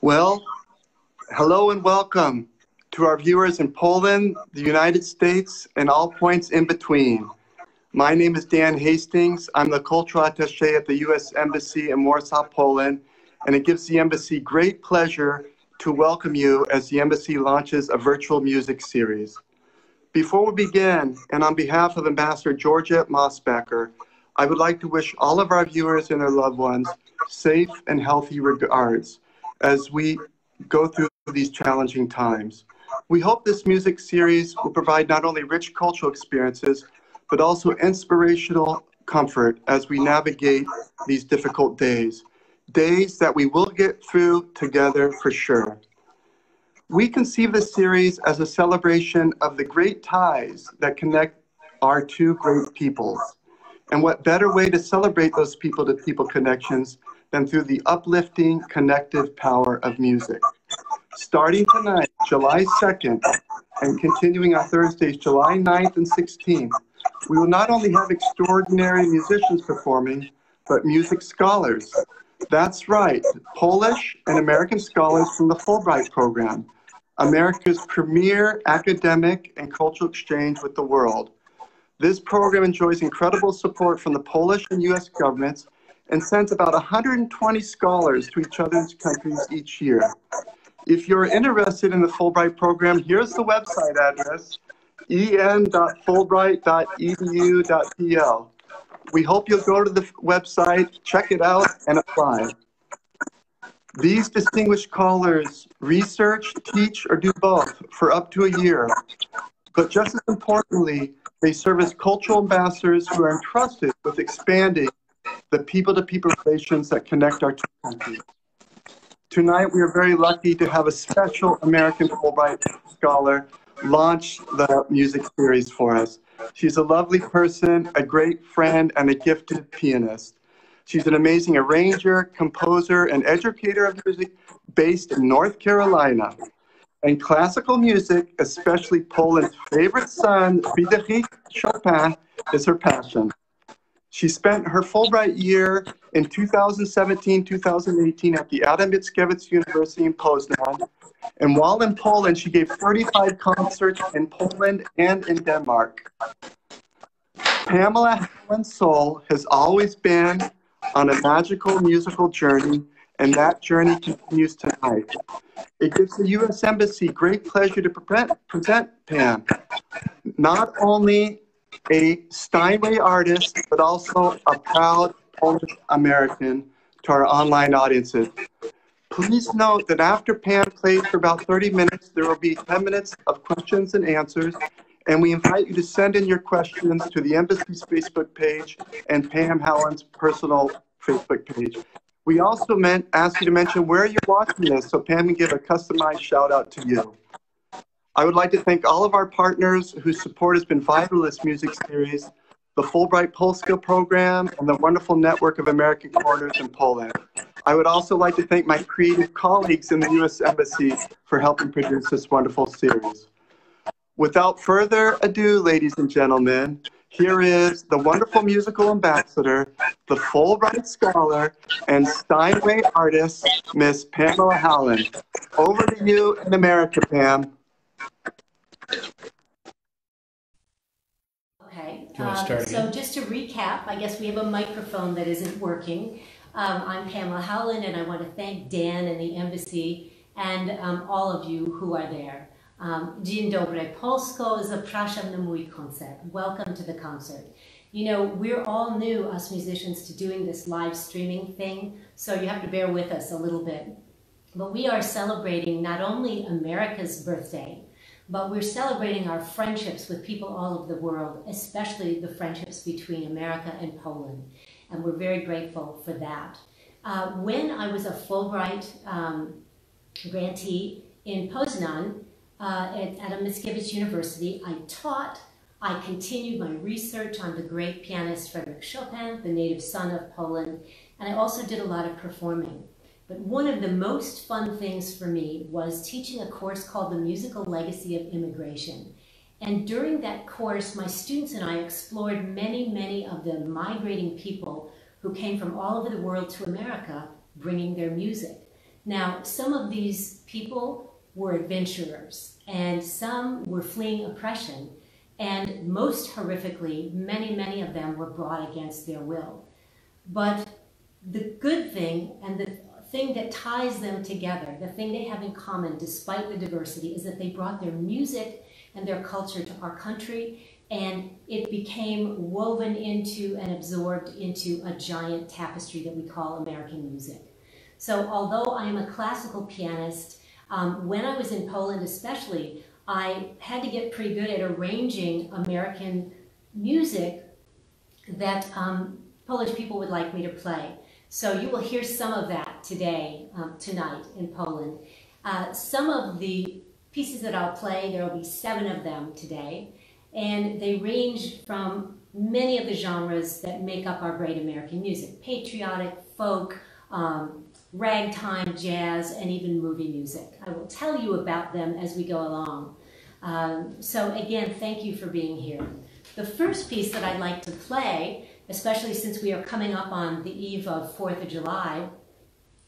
Well, hello and welcome to our viewers in Poland, the United States, and all points in between. My name is Dan Hastings. I'm the cultural attaché at the U.S. Embassy in Warsaw, Poland, and it gives the Embassy great pleasure to welcome you as the Embassy launches a virtual music series. Before we begin, and on behalf of Ambassador Georgette Mosbacher, I would like to wish all of our viewers and their loved ones safe and healthy regards as we go through these challenging times. We hope this music series will provide not only rich cultural experiences, but also inspirational comfort as we navigate these difficult days. Days that we will get through together for sure. We conceive this series as a celebration of the great ties that connect our two great peoples. And what better way to celebrate those people to people connections than through the uplifting, connective power of music. Starting tonight, July 2nd, and continuing on Thursdays, July 9th and 16th, we will not only have extraordinary musicians performing, but music scholars. That's right, Polish and American scholars from the Fulbright program, America's premier academic and cultural exchange with the world. This program enjoys incredible support from the Polish and U.S. governments and sends about 120 scholars to each other's countries each year. If you're interested in the Fulbright program, here's the website address, en.fulbright.edu.pl. We hope you'll go to the website, check it out, and apply. These distinguished scholars research, teach, or do both for up to a year. But just as importantly, they serve as cultural ambassadors who are entrusted with expanding the people-to-people relations that connect our two countries. Tonight, we are very lucky to have a special American Fulbright scholar launch the music series for us. She's a lovely person, a great friend, and a gifted pianist. She's an amazing arranger, composer, and educator of music based in North Carolina. And classical music, especially Poland's favorite son, Frédéric Chopin, is her passion. She spent her Fulbright year in 2017 2018 at the Adam Mickiewicz University in Poznan. And while in Poland, she gave 35 concerts in Poland and in Denmark. Pamela Howland's soul has always been on a magical musical journey, and that journey continues tonight. It gives the U.S. Embassy great pleasure to present Pam, not only a Steinway artist, but also a proud Polish American to our online audiences. Please note that after Pam plays for about 30 minutes, there will be 10 minutes of questions and answers, and we invite you to send in your questions to the Embassy's Facebook page and Pam Howland's personal Facebook page. We also meant ask you to mention where you're watching this so Pam can give a customized shout out to you. I would like to thank all of our partners whose support has been vital to this music series, the Fulbright Polska program, and the wonderful network of American Corners in Poland. I would also like to thank my creative colleagues in the U.S. Embassy for helping produce this wonderful series. Without further ado, ladies and gentlemen, here is the wonderful musical ambassador, the Fulbright scholar, and Steinway artist, Miss Pamela Howland. Over to you in America, Pam. Okay, um, so just to recap, I guess we have a microphone that isn't working. Um, I'm Pamela Howland, and I want to thank Dan and the embassy and um, all of you who are there. Um, Dzień dobry Polsko, zapraszam na mój koncert. Welcome to the concert. You know, we're all new, us musicians, to doing this live streaming thing, so you have to bear with us a little bit. But we are celebrating not only America's birthday, but we're celebrating our friendships with people all over the world, especially the friendships between America and Poland. And we're very grateful for that. Uh, when I was a Fulbright um, grantee in Poznan uh, at a Mickiewicz University, I taught, I continued my research on the great pianist Frederick Chopin, the native son of Poland, and I also did a lot of performing. But one of the most fun things for me was teaching a course called The Musical Legacy of Immigration. And during that course, my students and I explored many, many of the migrating people who came from all over the world to America bringing their music. Now, some of these people were adventurers, and some were fleeing oppression, and most horrifically, many, many of them were brought against their will. But the good thing and the thing that ties them together, the thing they have in common despite the diversity, is that they brought their music and their culture to our country and it became woven into and absorbed into a giant tapestry that we call American music. So although I am a classical pianist, um, when I was in Poland especially, I had to get pretty good at arranging American music that um, Polish people would like me to play. So you will hear some of that today, um, tonight in Poland. Uh, some of the pieces that I'll play, there will be seven of them today, and they range from many of the genres that make up our great American music, patriotic, folk, um, ragtime, jazz, and even movie music. I will tell you about them as we go along. Um, so again, thank you for being here. The first piece that I'd like to play, especially since we are coming up on the eve of 4th of July,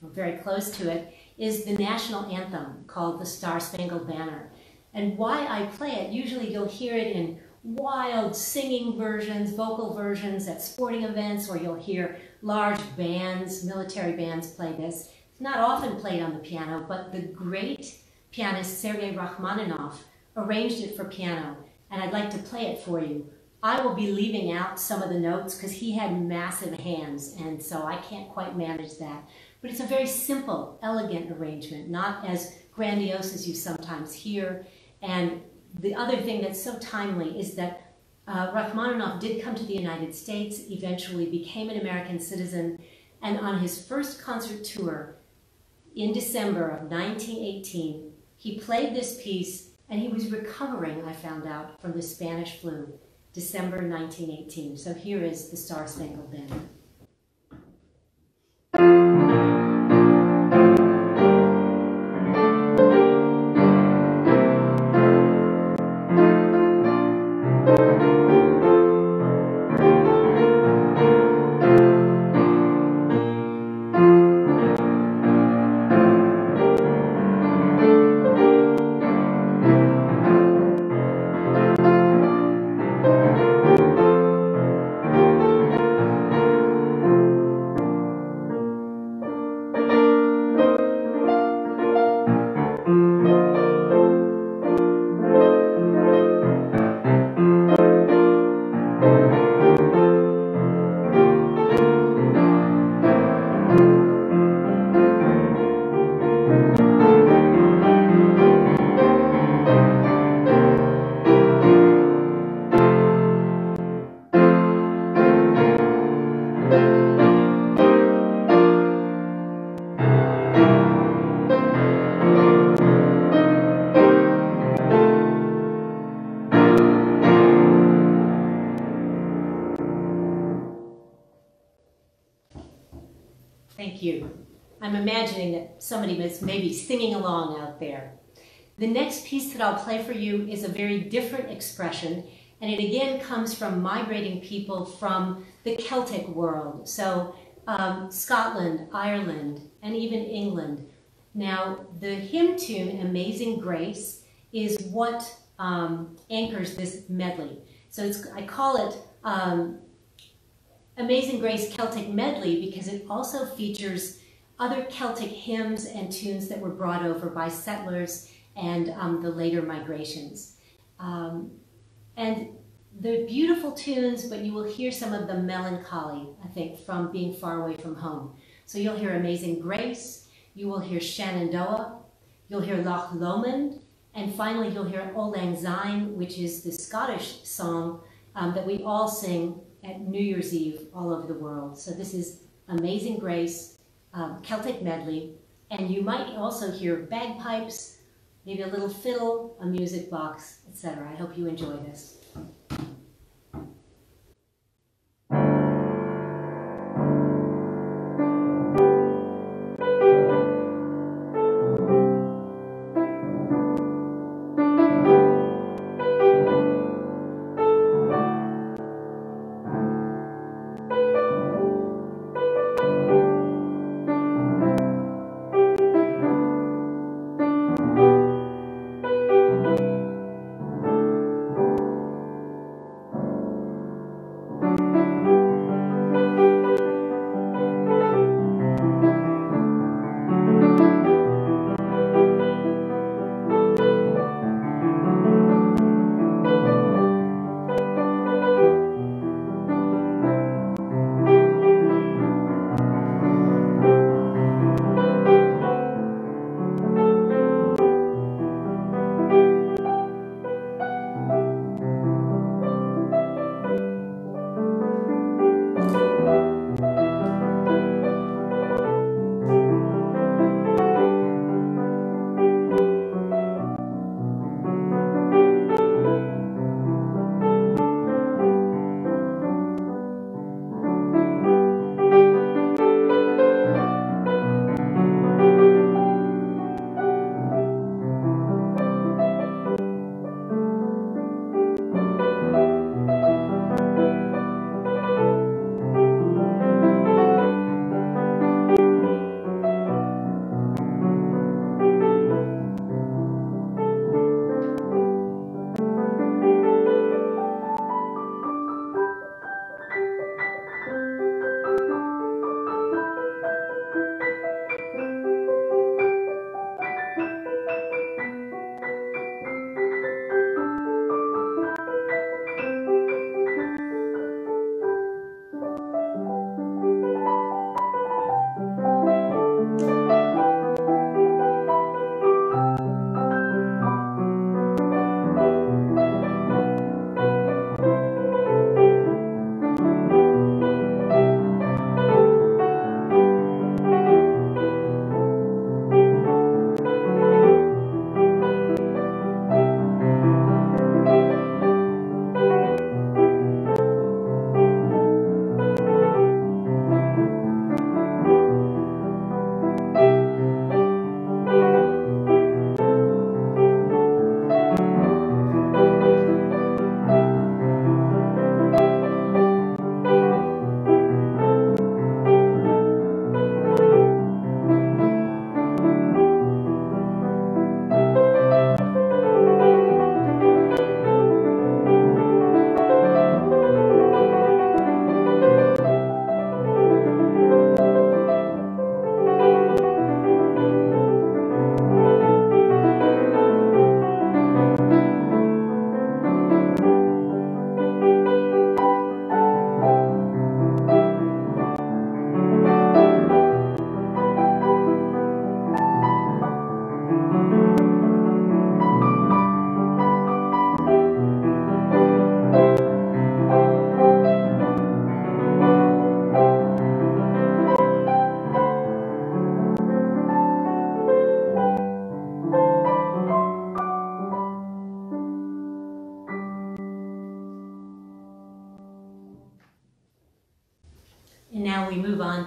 very close to it, is the national anthem called the Star Spangled Banner. And why I play it, usually you'll hear it in wild singing versions, vocal versions at sporting events, or you'll hear large bands, military bands play this. It's not often played on the piano, but the great pianist Sergei Rachmaninoff arranged it for piano, and I'd like to play it for you. I will be leaving out some of the notes because he had massive hands, and so I can't quite manage that. But it's a very simple, elegant arrangement, not as grandiose as you sometimes hear. And the other thing that's so timely is that uh, Rachmaninoff did come to the United States, eventually became an American citizen, and on his first concert tour in December of 1918, he played this piece and he was recovering, I found out, from the Spanish flu, December 1918. So here is the Star Spangled Banner. The next piece that I'll play for you is a very different expression, and it again comes from migrating people from the Celtic world. So um, Scotland, Ireland, and even England. Now, the hymn tune, Amazing Grace, is what um, anchors this medley. So I call it um, Amazing Grace Celtic Medley because it also features other Celtic hymns and tunes that were brought over by settlers and um, the later migrations. Um, and they're beautiful tunes, but you will hear some of the melancholy, I think, from being far away from home. So you'll hear Amazing Grace, you will hear Shenandoah, you'll hear Loch Lomond, and finally you'll hear Auld Lang Syne, which is the Scottish song um, that we all sing at New Year's Eve all over the world. So this is Amazing Grace um, Celtic medley, and you might also hear bagpipes, maybe a little fiddle, a music box, etc. I hope you enjoy this.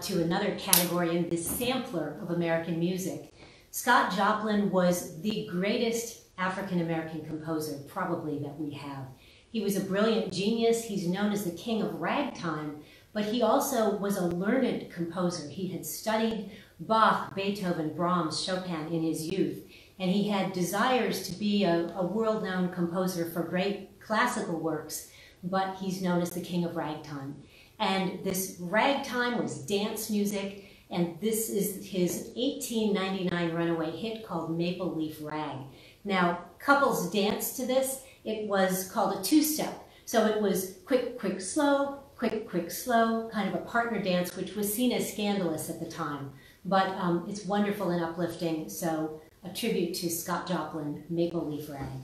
To another category in this sampler of American music. Scott Joplin was the greatest African American composer, probably, that we have. He was a brilliant genius. He's known as the king of ragtime, but he also was a learned composer. He had studied Bach, Beethoven, Brahms, Chopin in his youth, and he had desires to be a, a world-known composer for great classical works, but he's known as the king of ragtime. And this ragtime was dance music, and this is his 1899 runaway hit called Maple Leaf Rag. Now, couples danced to this. It was called a two-step. So it was quick, quick, slow, quick, quick, slow, kind of a partner dance, which was seen as scandalous at the time. But um, it's wonderful and uplifting, so a tribute to Scott Joplin, Maple Leaf Rag.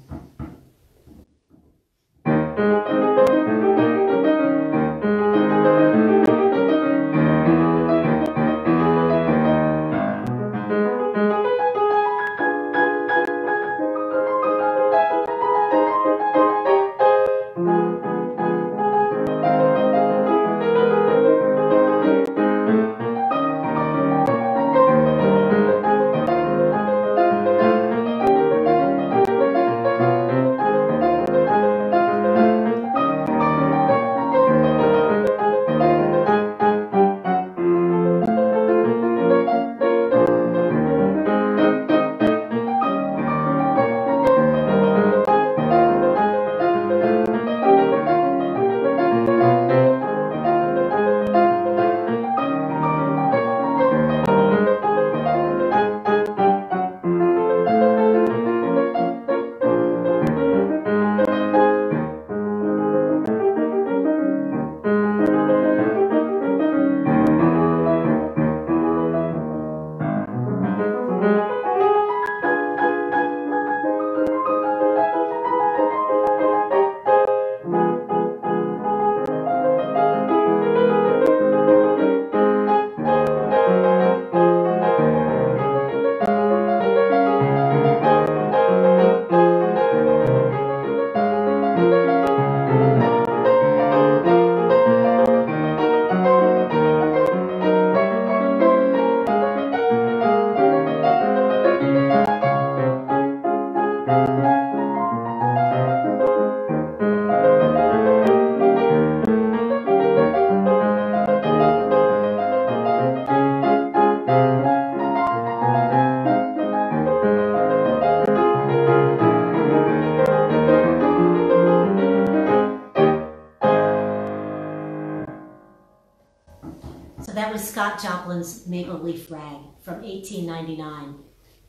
1899.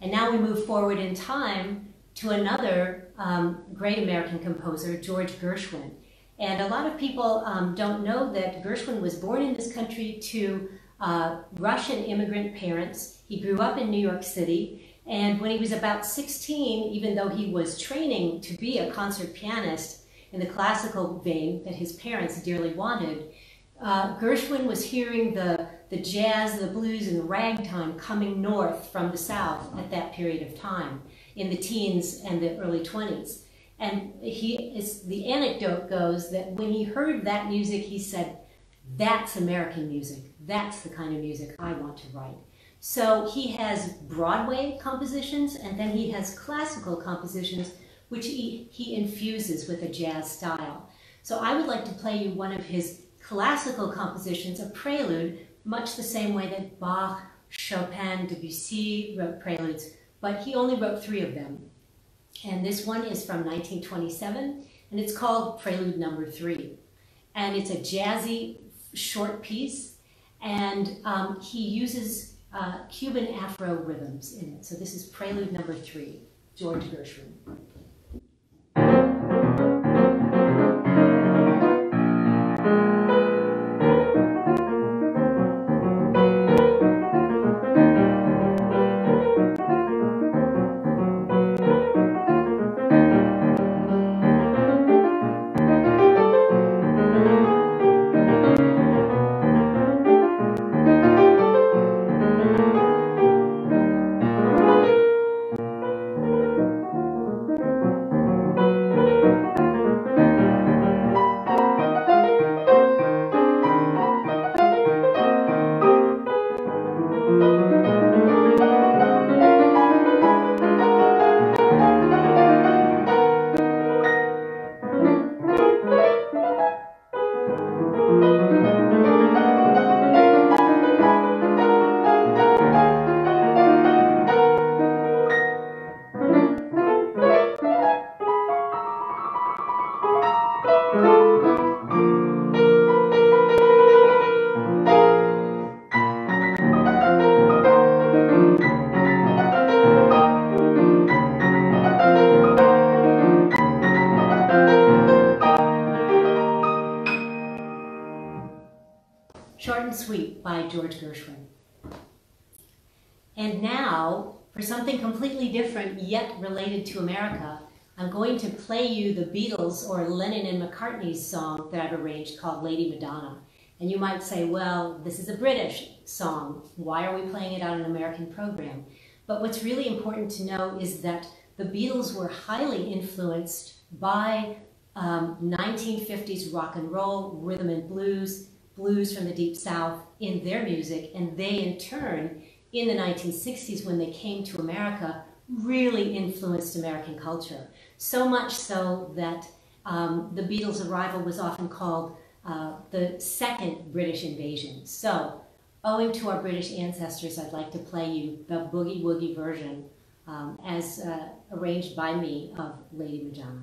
And now we move forward in time to another um, great American composer, George Gershwin. And a lot of people um, don't know that Gershwin was born in this country to uh, Russian immigrant parents. He grew up in New York City. And when he was about 16, even though he was training to be a concert pianist in the classical vein that his parents dearly wanted, uh, Gershwin was hearing the the jazz, the blues, and the ragtime coming north from the south at that period of time in the teens and the early 20s. And he is, the anecdote goes that when he heard that music, he said, that's American music. That's the kind of music I want to write. So he has Broadway compositions and then he has classical compositions which he, he infuses with a jazz style. So I would like to play you one of his classical compositions, a prelude much the same way that Bach, Chopin, Debussy wrote preludes, but he only wrote three of them. And this one is from 1927, and it's called Prelude Number Three. And it's a jazzy short piece, and um, he uses uh, Cuban Afro rhythms in it. So this is Prelude Number Three, George Gershwin. Beatles or Lennon and McCartney's song that I've arranged called Lady Madonna. And you might say, well, this is a British song. Why are we playing it on an American program? But what's really important to know is that the Beatles were highly influenced by um, 1950s rock and roll, rhythm and blues, blues from the Deep South in their music, and they in turn, in the 1960s when they came to America, really influenced American culture. So much so that um, the Beatles' arrival was often called uh, the second British invasion. So, owing to our British ancestors, I'd like to play you the boogie woogie version um, as uh, arranged by me of Lady Madonna.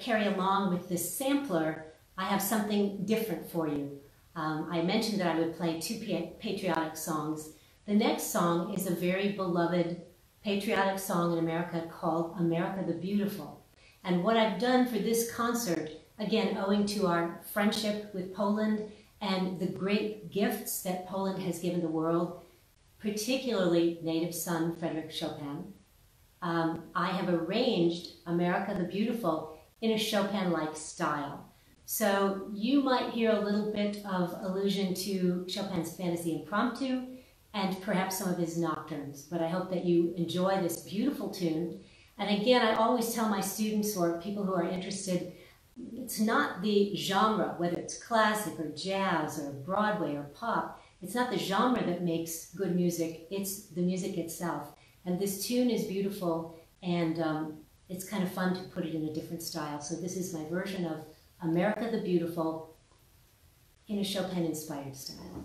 Carry, along with this sampler, I have something different for you. Um, I mentioned that I would play two patriotic songs. The next song is a very beloved patriotic song in America called America the Beautiful. And what I've done for this concert, again, owing to our friendship with Poland and the great gifts that Poland has given the world, particularly native son Frederick Chopin, um, I have arranged America the Beautiful in a Chopin-like style. So you might hear a little bit of allusion to Chopin's Fantasy Impromptu and perhaps some of his nocturnes, but I hope that you enjoy this beautiful tune. And again, I always tell my students or people who are interested, it's not the genre, whether it's classic or jazz or Broadway or pop, it's not the genre that makes good music, it's the music itself. And this tune is beautiful and um, it's kind of fun to put it in a different style. So this is my version of America the Beautiful in a Chopin-inspired style.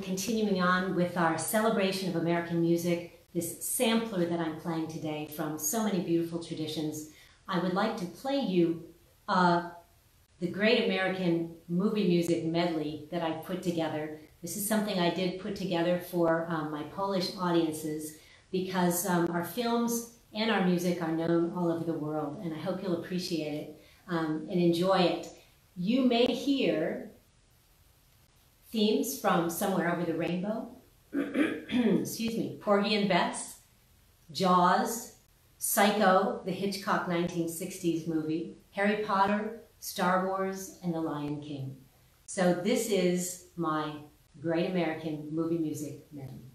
Continuing on with our celebration of American music, this sampler that I'm playing today from so many beautiful traditions, I would like to play you uh, the Great American Movie Music Medley that I put together. This is something I did put together for um, my Polish audiences because um, our films and our music are known all over the world, and I hope you'll appreciate it um, and enjoy it. You may hear themes from Somewhere Over the Rainbow, excuse me, Porgy and Bess, Jaws, Psycho, the Hitchcock 1960s movie, Harry Potter, Star Wars, and The Lion King. So this is my Great American Movie Music Medley.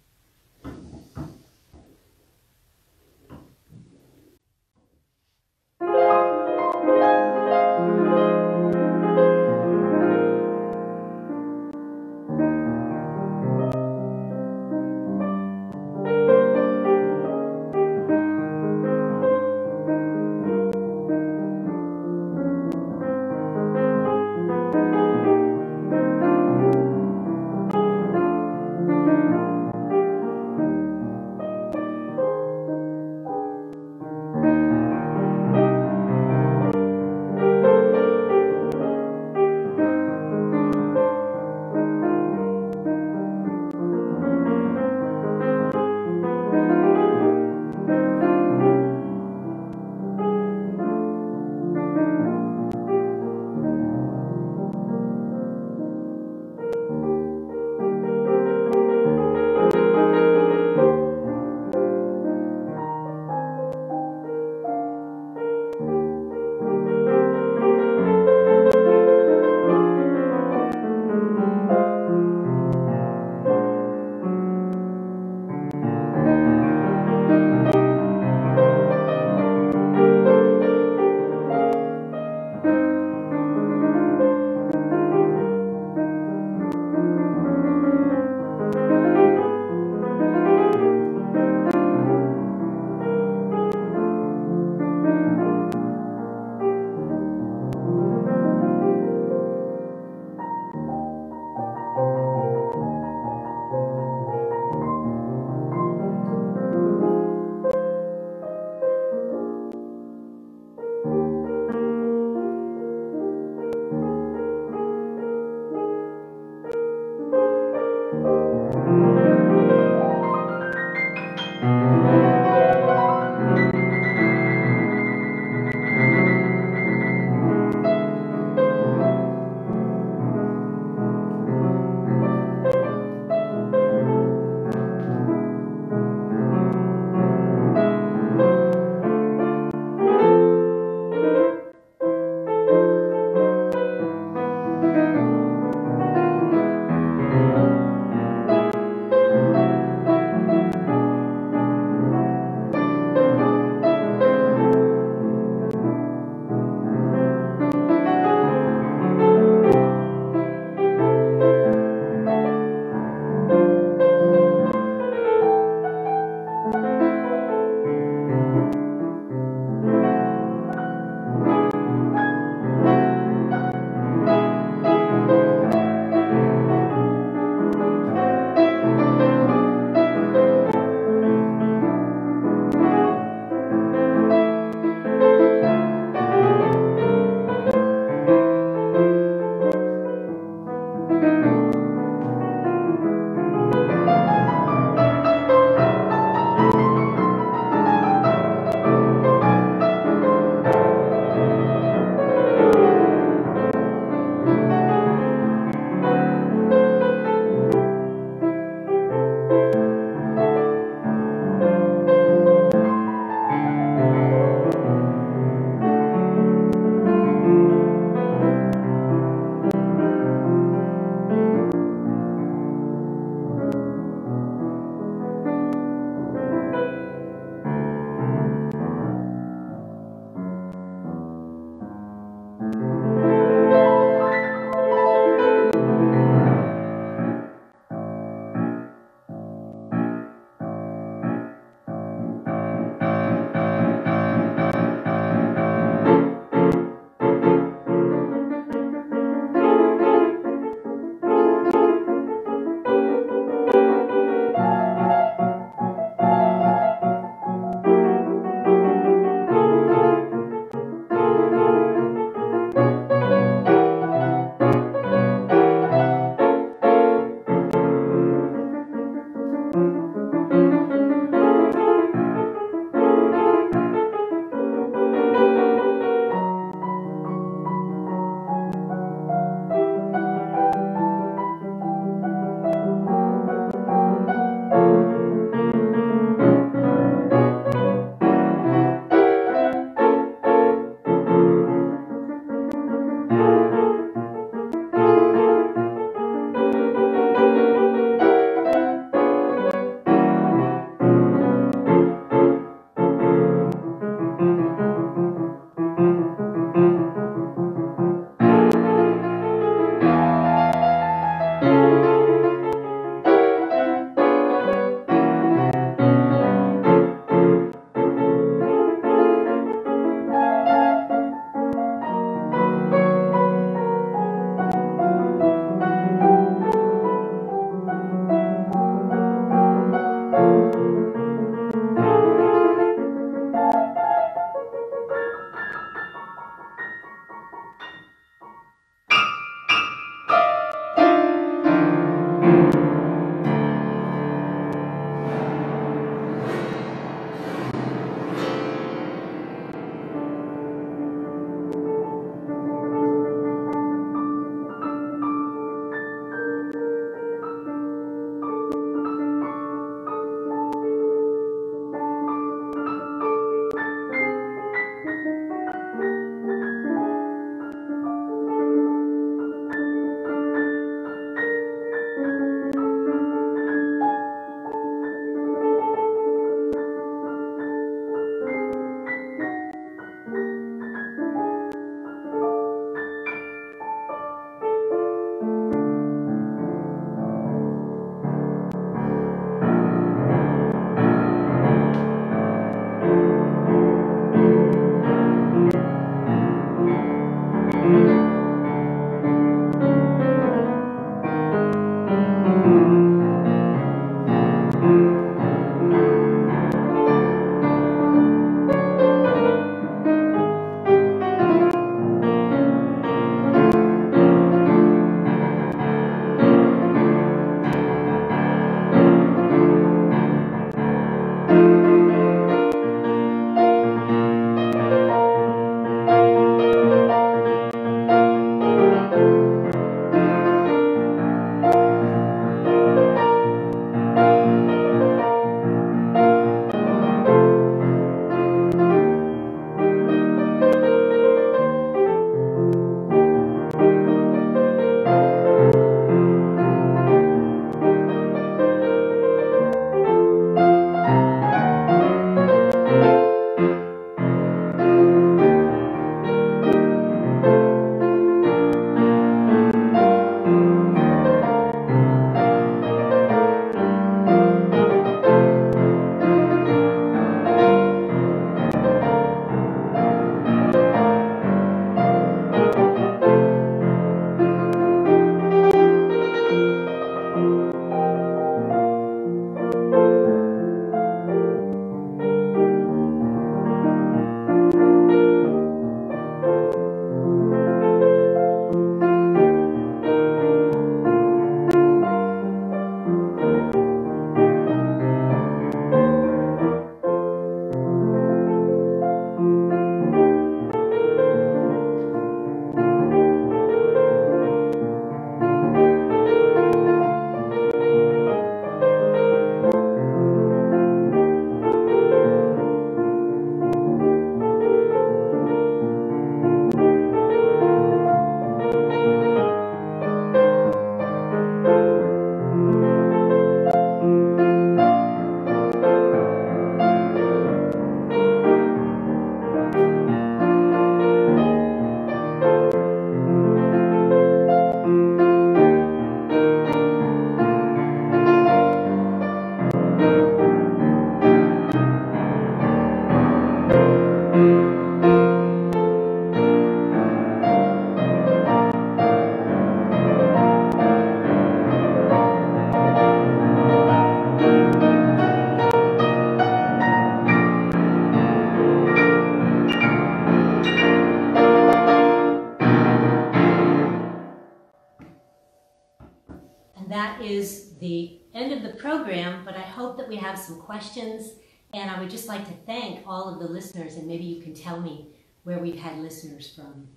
Me where we've had listeners from.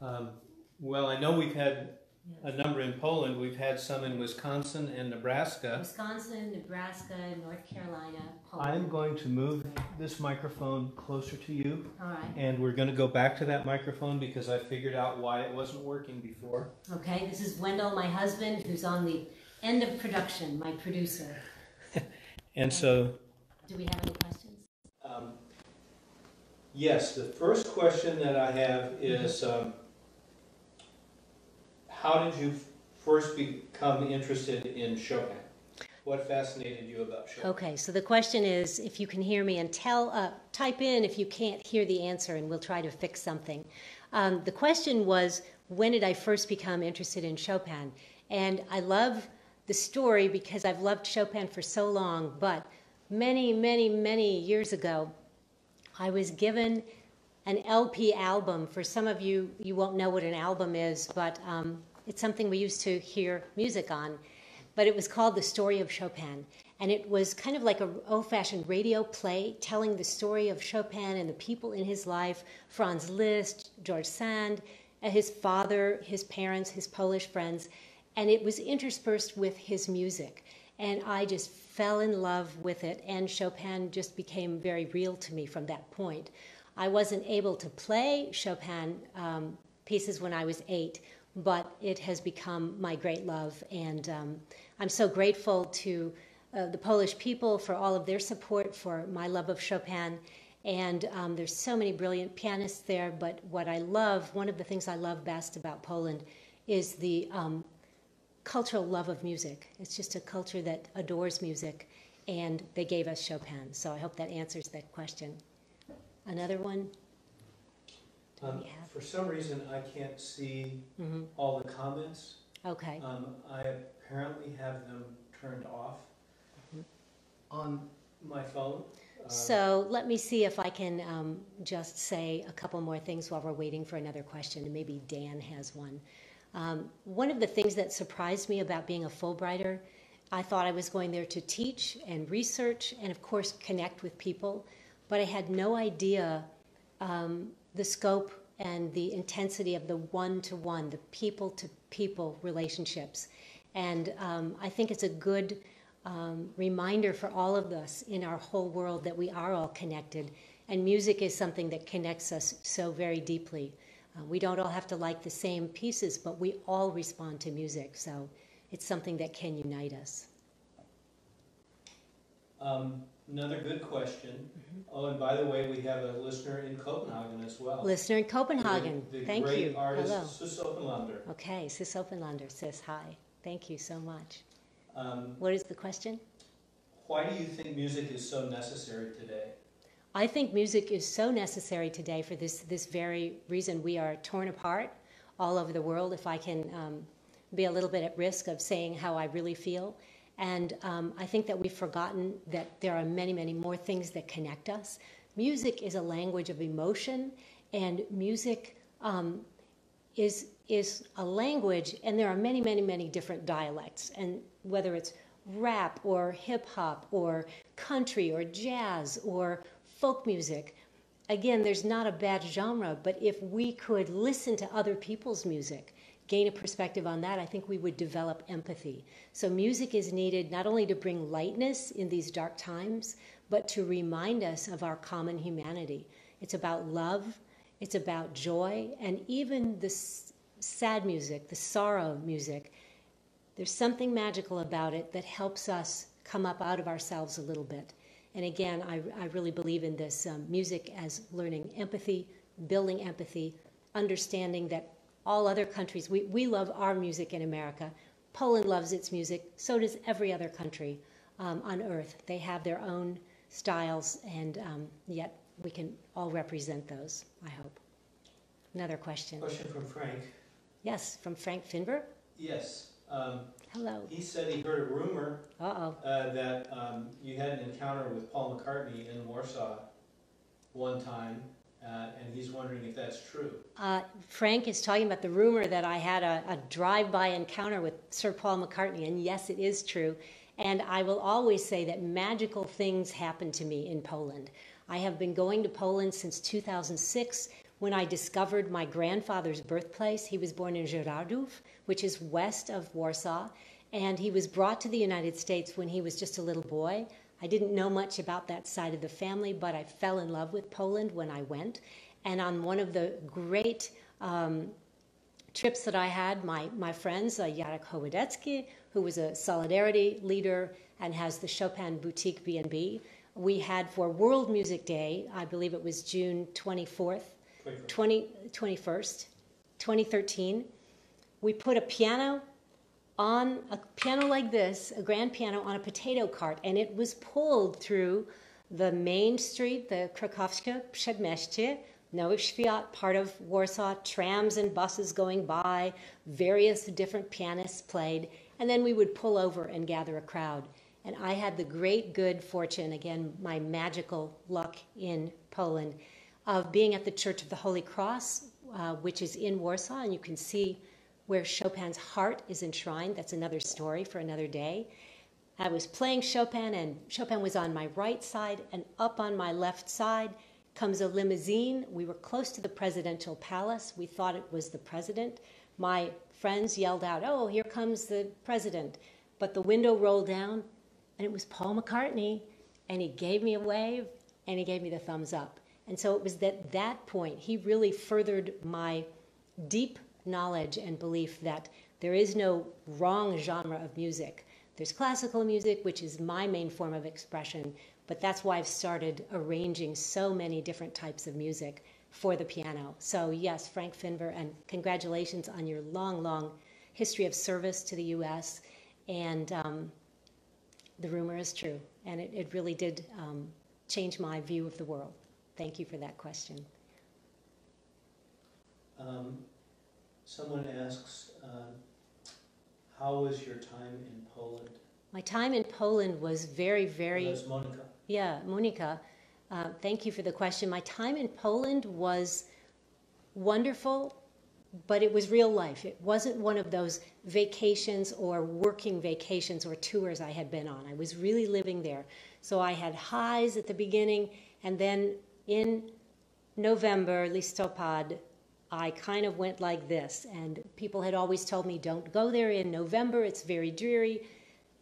Um, well, I know we've had a number in Poland. We've had some in Wisconsin and Nebraska. Wisconsin, Nebraska, North Carolina, Poland. I'm going to move this microphone closer to you. All right. And we're going to go back to that microphone because I figured out why it wasn't working before. Okay, this is Wendell, my husband, who's on the end of production, my producer. and so. Do we have any questions? Yes, the first question that I have is. Um, how did you first become interested in Chopin? What fascinated you about Chopin? Okay, so the question is if you can hear me and tell, uh, type in if you can't hear the answer and we'll try to fix something. Um, the question was when did I first become interested in Chopin? And I love the story because I've loved Chopin for so long, but many, many, many years ago, I was given an LP album. For some of you, you won't know what an album is, but um, it's something we used to hear music on. But it was called The Story of Chopin. And it was kind of like an old fashioned radio play telling the story of Chopin and the people in his life Franz Liszt, George Sand, uh, his father, his parents, his Polish friends. And it was interspersed with his music. And I just fell in love with it, and Chopin just became very real to me from that point. I wasn't able to play Chopin um, pieces when I was eight, but it has become my great love. And um, I'm so grateful to uh, the Polish people for all of their support for my love of Chopin. And um, there's so many brilliant pianists there, but what I love, one of the things I love best about Poland is the um, cultural love of music. It's just a culture that adores music, and they gave us Chopin. So I hope that answers that question. Another one? Um, for some reason, I can't see mm-hmm. all the comments. Okay. Um, I apparently have them turned off mm-hmm. on my phone. Uh, so let me see if I can um, just say a couple more things while we're waiting for another question, and maybe Dan has one. Um, one of the things that surprised me about being a Fulbrighter, I thought I was going there to teach and research and, of course, connect with people but I had no idea um, the scope and the intensity of the one to one, the people to people relationships. And um, I think it's a good um, reminder for all of us in our whole world that we are all connected. And music is something that connects us so very deeply. Uh, we don't all have to like the same pieces, but we all respond to music. So it's something that can unite us. Um, Another good question. Mm-hmm. Oh, and by the way, we have a listener in Copenhagen as well. Listener in Copenhagen. The, the Thank great you. artist Hello. Sis Openlander. Okay, Sis Openlander says hi. Thank you so much. Um, what is the question? Why do you think music is so necessary today? I think music is so necessary today for this, this very reason. We are torn apart all over the world. If I can um, be a little bit at risk of saying how I really feel, and um, I think that we've forgotten that there are many, many more things that connect us. Music is a language of emotion, and music um, is is a language, and there are many, many, many different dialects. And whether it's rap or hip hop or country or jazz or folk music, again, there's not a bad genre. But if we could listen to other people's music gain a perspective on that, I think we would develop empathy. So, music is needed not only to bring lightness in these dark times, but to remind us of our common humanity. It's about love, it's about joy, and even the sad music, the sorrow music. There's something magical about it that helps us come up out of ourselves a little bit. And again, I, I really believe in this um, music as learning empathy, building empathy, understanding that all other countries. We, we love our music in America. Poland loves its music. So does every other country um, on earth. They have their own styles, and um, yet we can all represent those, I hope. Another question. Question from Frank. Yes, from Frank Finver? Yes. Um, Hello. He said he heard a rumor uh that um, you had an encounter with Paul McCartney in Warsaw one time uh, and he's wondering if that's true. Uh, Frank is talking about the rumor that I had a, a drive by encounter with Sir Paul McCartney, and yes, it is true. And I will always say that magical things happen to me in Poland. I have been going to Poland since 2006 when I discovered my grandfather's birthplace. He was born in Żyrardów, which is west of Warsaw, and he was brought to the United States when he was just a little boy. I didn't know much about that side of the family, but I fell in love with Poland when I went. And on one of the great um, trips that I had, my, my friends, uh, Jarek Howadecki, who was a solidarity leader and has the Chopin Boutique B&B, we had for World Music Day, I believe it was June 24th, 20, 21st, 2013, we put a piano on a piano like this, a grand piano on a potato cart, and it was pulled through the main street, the Krakowskie Przedmieście, Nowy Świat, part of Warsaw, trams and buses going by, various different pianists played, and then we would pull over and gather a crowd. And I had the great good fortune, again, my magical luck in Poland, of being at the Church of the Holy Cross, uh, which is in Warsaw, and you can see where Chopin's heart is enshrined. That's another story for another day. I was playing Chopin, and Chopin was on my right side, and up on my left side comes a limousine. We were close to the presidential palace. We thought it was the president. My friends yelled out, Oh, here comes the president. But the window rolled down, and it was Paul McCartney, and he gave me a wave, and he gave me the thumbs up. And so it was at that point he really furthered my deep knowledge and belief that there is no wrong genre of music. There's classical music, which is my main form of expression, but that's why I've started arranging so many different types of music for the piano. So, yes, Frank Finver, and congratulations on your long, long history of service to the U.S. And um, the rumor is true, and it, it really did um, change my view of the world. Thank you for that question. Um, Someone asks, uh, how was your time in Poland? My time in Poland was very, very. That's Monica. Yeah, Monica. Uh, thank you for the question. My time in Poland was wonderful, but it was real life. It wasn't one of those vacations or working vacations or tours I had been on. I was really living there. So I had highs at the beginning, and then in November, listopad, I kind of went like this. And people had always told me, don't go there in November, it's very dreary.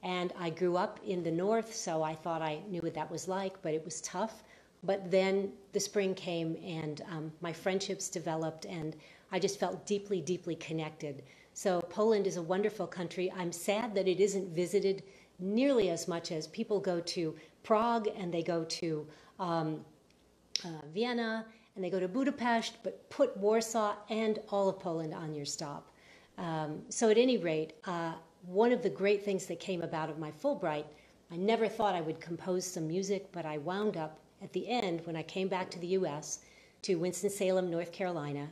And I grew up in the north, so I thought I knew what that was like, but it was tough. But then the spring came and um, my friendships developed, and I just felt deeply, deeply connected. So Poland is a wonderful country. I'm sad that it isn't visited nearly as much as people go to Prague and they go to um, uh, Vienna and they go to Budapest, but put Warsaw and all of Poland on your stop. Um, so, at any rate, uh, one of the great things that came about of my Fulbright, I never thought I would compose some music, but I wound up at the end when I came back to the US to Winston-Salem, North Carolina,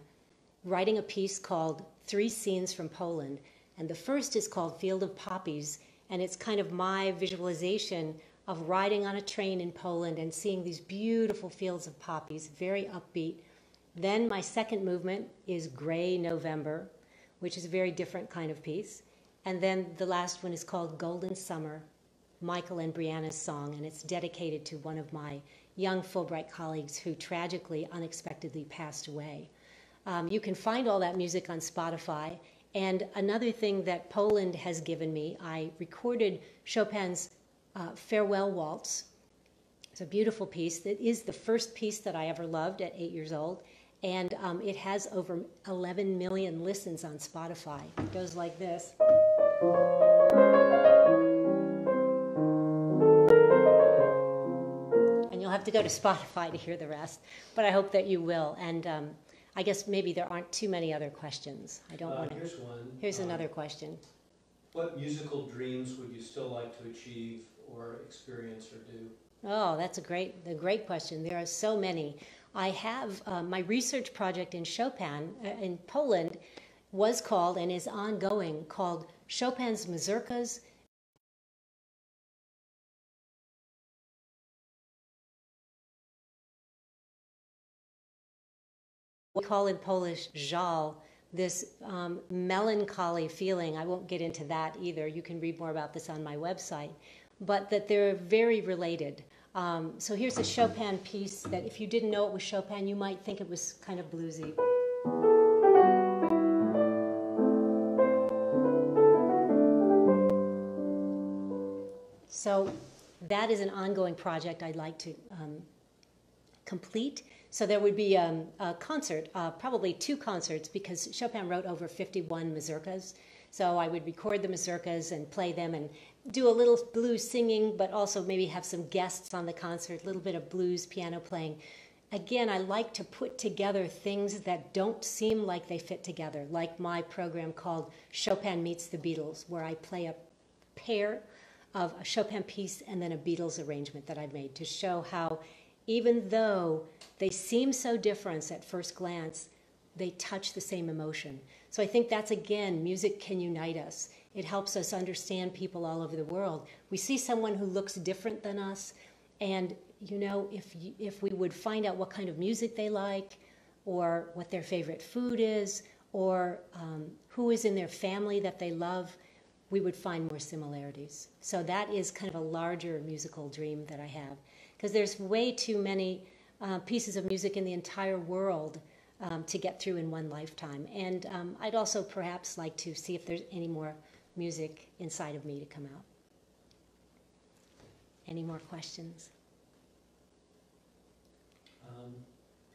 writing a piece called Three Scenes from Poland. And the first is called Field of Poppies, and it's kind of my visualization of riding on a train in Poland and seeing these beautiful fields of poppies, very upbeat. Then my second movement is Gray November, which is a very different kind of piece. And then the last one is called Golden Summer, Michael and Brianna's song, and it's dedicated to one of my young Fulbright colleagues who tragically, unexpectedly passed away. Um, you can find all that music on Spotify. And another thing that Poland has given me, I recorded Chopin's uh, Farewell Waltz. It's a beautiful piece. That is the first piece that I ever loved at eight years old. And um, it has over 11 million listens on Spotify. It goes like this. And you'll have to go to Spotify to hear the rest, but I hope that you will. And um, I guess maybe there aren't too many other questions. I don't Uh, want to. here's one. Here's Uh, another question. What musical dreams would you still like to achieve or experience or do? Oh, that's a great, a great question. There are so many. I have uh, my research project in Chopin uh, in Poland was called and is ongoing called Chopin's Mazurkas we call in Polish żal, this um, melancholy feeling. I won't get into that either. You can read more about this on my website. But that they're very related. Um, so here's a Chopin piece that if you didn't know it was Chopin, you might think it was kind of bluesy. So that is an ongoing project I'd like to um, complete. So there would be um, a concert, uh, probably two concerts, because Chopin wrote over 51 mazurkas. So I would record the mazurkas and play them and do a little blues singing, but also maybe have some guests on the concert, a little bit of blues piano playing. Again, I like to put together things that don't seem like they fit together, like my program called Chopin Meets the Beatles, where I play a pair of a Chopin piece and then a Beatles arrangement that I've made to show how, even though they seem so different at first glance, they touch the same emotion. So I think that's again, music can unite us. It helps us understand people all over the world. We see someone who looks different than us, and you know, if if we would find out what kind of music they like, or what their favorite food is, or um, who is in their family that they love, we would find more similarities. So that is kind of a larger musical dream that I have, because there's way too many uh, pieces of music in the entire world um, to get through in one lifetime. And um, I'd also perhaps like to see if there's any more music inside of me to come out. Any more questions? Um,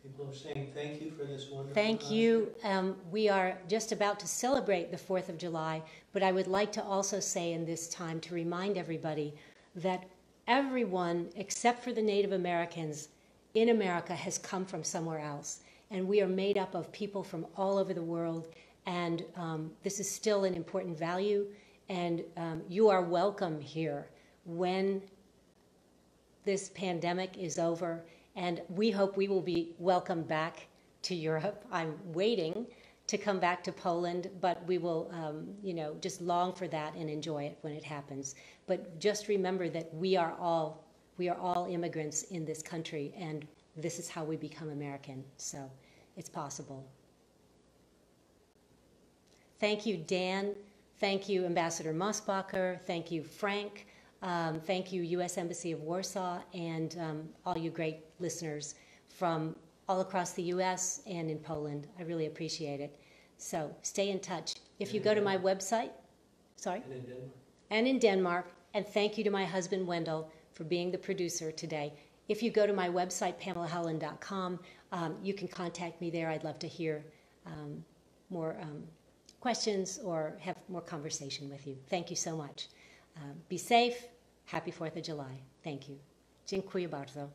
People are saying thank you for this wonderful. Thank concert. you. Um, we are just about to celebrate the 4th of July, but I would like to also say in this time to remind everybody that everyone except for the Native Americans in America has come from somewhere else. And we are made up of people from all over the world. And um, this is still an important value. And um, you are welcome here when this pandemic is over. And we hope we will be welcomed back to Europe. I'm waiting to come back to Poland, but we will, um, you know, just long for that and enjoy it when it happens. But just remember that we are all we are all immigrants in this country, and this is how we become American. So it's possible. Thank you, Dan. Thank you, Ambassador Mosbacher. Thank you, Frank. Um, thank you, U.S. Embassy of Warsaw, and um, all you great listeners from all across the U.S. and in Poland. I really appreciate it. So stay in touch. If you go to my website, sorry? And in Denmark. and in Denmark. And thank you to my husband, Wendell, for being the producer today. If you go to my website, pamelahowland.com, um, you can contact me there. I'd love to hear um, more um, questions or have more conversation with you. Thank you so much. Um, be safe. Happy 4th of July. Thank you. Dziękuję bardzo.